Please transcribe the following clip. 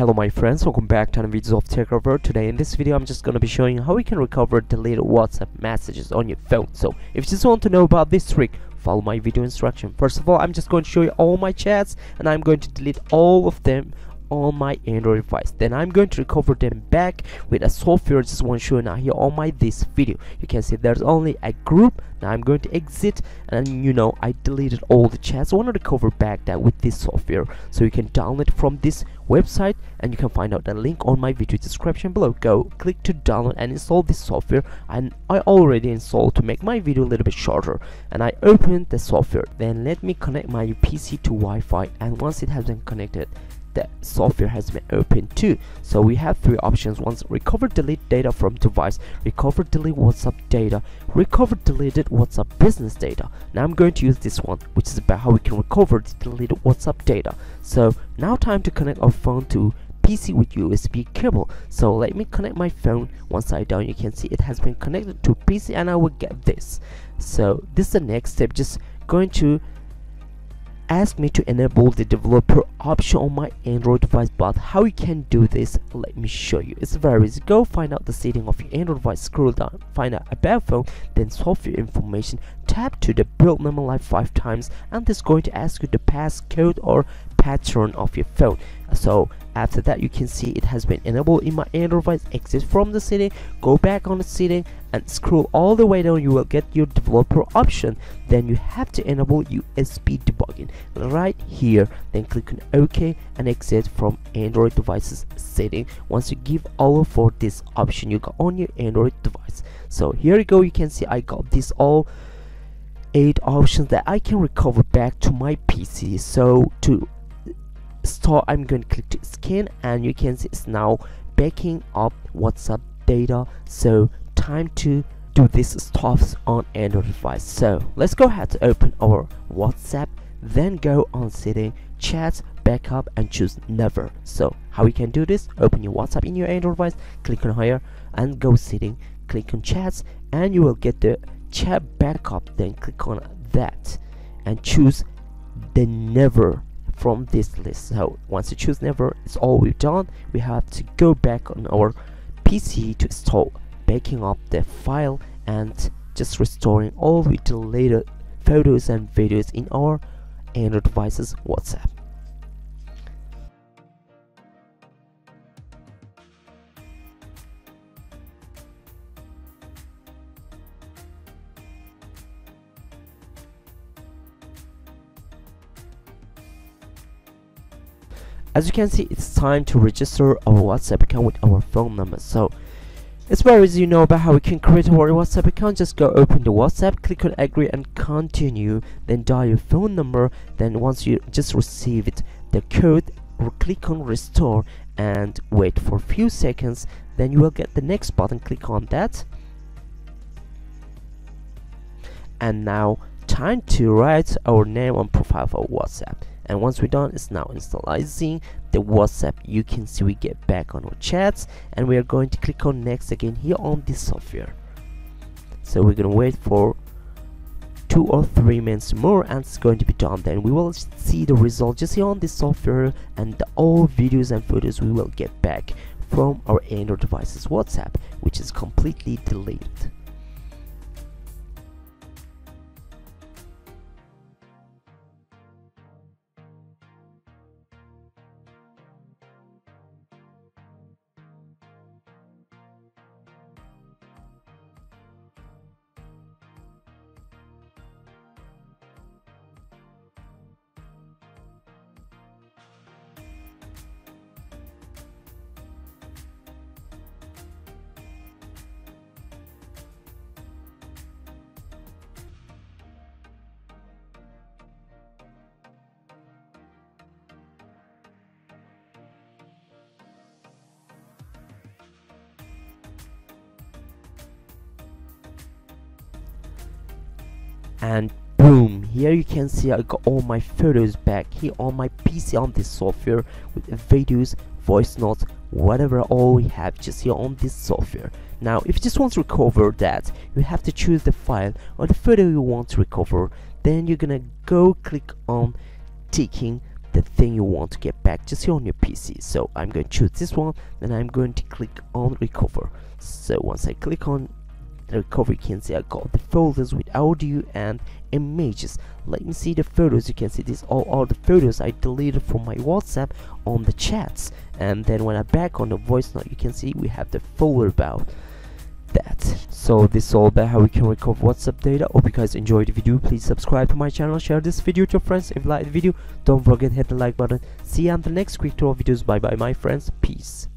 Hello my friends, welcome back to another video of TechRiver. Today in this video I'm just to be showing how you can recover deleted WhatsApp messages on your phone. So if you just want to know about this trick, follow my video instruction. First of all, I'm just going to show you all my chats and I'm going to delete all of them on my Android device. Then I'm going to recover them back with a software. Just to show now here on my this video. You can see there's only a group. Now I'm going to exit and you know I deleted all the chats. I want to recover back that with this software. So you can download from this website and you can find out the link on my video description below. Go click to download and install this software and I already installed to make my video a little bit shorter and I opened the software. Then let me connect my PC to Wi-Fi and once it has been connected the software has been opened too. So we have three options. Once recover delete data from device. Recover delete whatsapp data. Recover deleted whatsapp business data. Now i'm going to use this one which is about how we can recover deleted whatsapp data. So now time to connect our phone to PC with USB cable. So let me connect my phone. Once I done, you can see it has been connected to PC and I will get this. So this is the next step. Just going to ask me to enable the developer option on my android device but how you can do this let me show you. It's very easy. Go find out the setting of your android device scroll down find out about phone then software information. Tap to the build number like five times and it's going to ask you the passcode or pattern of your phone so after that you can see it has been enabled in my android device exit from the setting go back on the setting and scroll all the way down. You will get your developer option. Then you have to enable USB debugging. Right here then click on OK and exit from Android devices setting. Once you give all for this option you got on your Android device. So here you go. You can see I got this all eight options that I can recover back to my PC so to start I'm going to click to scan and you can see it's now backing up WhatsApp data. So time to do this stuff on Android device. So let's go ahead to open our WhatsApp then go on setting chat backup and choose never. So how we can do this? Open your WhatsApp in your Android device click on here and go setting click on chats and you will get the chat backup. Then click on that and choose the never from this list. So once you choose never it's all we've done. We have to go back on our PC to install backing up the file and just restoring all the deleted photos and videos in our Android devices WhatsApp as you can see it's time to register our whatsapp account with our phone number. So as far as you know about how we can create our whatsapp account just go open the whatsapp click on agree and continue. Then dial your phone number. Then once you just receive it the code click on restore and wait for a few seconds. Then you will get the next button. Click on that. And now time to write our name on profile for whatsapp and once we're done it's now installizing the whatsapp. You can see we get back on our chats and we are going to click on next again here on this software. So we're gonna wait for two or three minutes more and it's going to be done. Then we will see the result just here on this software and the, all videos and photos we will get back from our android devices whatsapp which is completely deleted and boom here you can see I got all my photos back. Here on my PC on this software with videos voice notes whatever all we have just here on this software. Now if you just want to recover that you have to choose the file or the photo you want to recover. Then you're gonna go click on ticking the thing you want to get back just here on your PC so I'm going to choose this one then I'm going to click on recover. So once I click on the recovery can see I got. The folders with audio and images. Let me see the photos. You can see these all are the photos I deleted from my WhatsApp on the chats. And then when I back on the voice note you can see we have the folder about that. So this is all about how we can recover whatsapp data. Hope you guys enjoyed the video. Please subscribe to my channel. Share this video to your friends. If you like the video don't forget hit the like button. See you on the next quick tour videos. Bye bye my friends. Peace